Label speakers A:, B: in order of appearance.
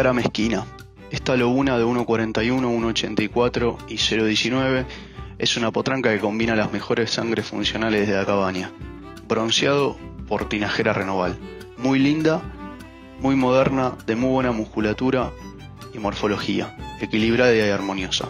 A: cara mezquina. Esta lobuna de 1.41, 1.84 y 0.19 es una potranca que combina las mejores sangres funcionales de la cabaña. Bronceado por tinajera renoval. Muy linda, muy moderna, de muy buena musculatura y morfología, equilibrada y armoniosa.